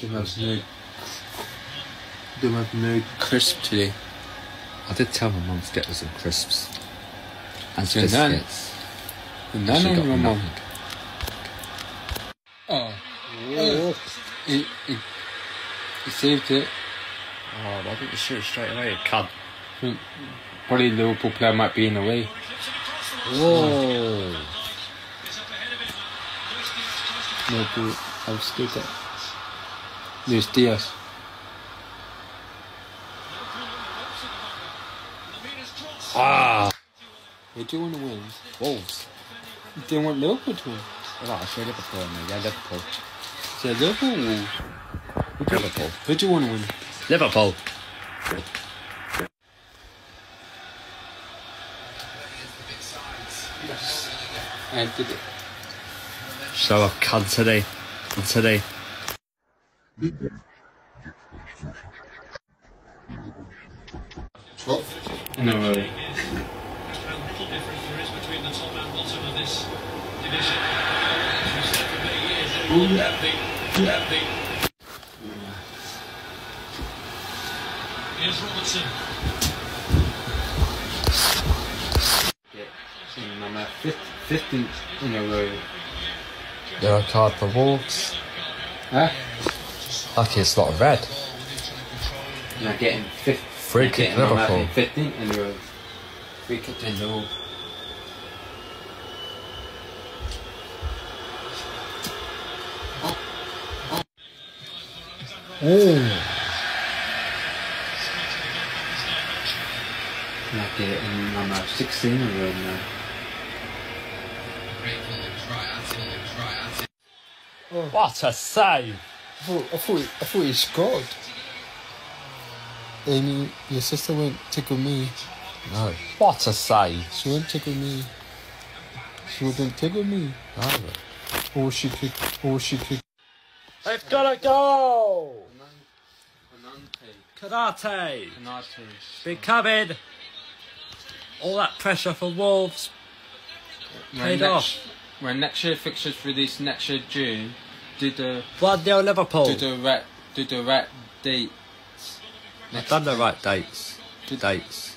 Don't have no. Don't have no crisp today. I did tell my mum to get us some crisps and So none- biscuits. None of got my mum. Oh. oh. He, he, he saved it. Oh, why didn't you shoot straight away, cunt? Hmm. Probably Liverpool player might be in the way. Whoa! Liverpool have stood it. Luis Diaz. Ah! Who do you want to win? Wolves. You want Liverpool to win. Well, I show Liverpool, mate. Yeah, Liverpool. So Liverpool Wolves? Liverpool. who do you want to win? Liverpool. I did it. A cunt today. Today. In a row. How little difference there is between the top and bottom of this division. Who would that be? Who would that be? Here's Robertson. In number 15 in a row. Yellow card for Wolves. Huh? Lucky it's not red. You're getting 15. Free kick Liverpool. 15 in a row. Free kick in the row. Oh! Not getting number 16 in a row now. What a save! I thought, I thought, I thought he scored. And your sister won't tickle me. No. What a save! She won't tickle me. She wouldn't tickle me. No. Or she could, or she could. They've gotta go! Karate! Big coming! All that pressure for Wolves paid off. When next year fixtures release next year June, do the 1 0 Liverpool. do the right do the right date. I've done the right dates. Dates.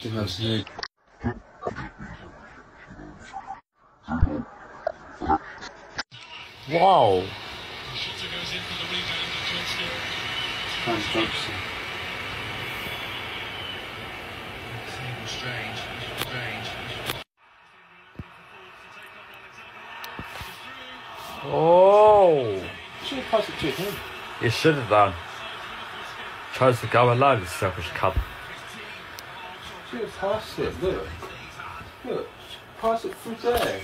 Do have no. Wow! Hans Johnson. Oh! Should have passed it to him. You should have done. Tries to go alone, this selfish cunt. Should have passed it. Look. Look. Pass it through there.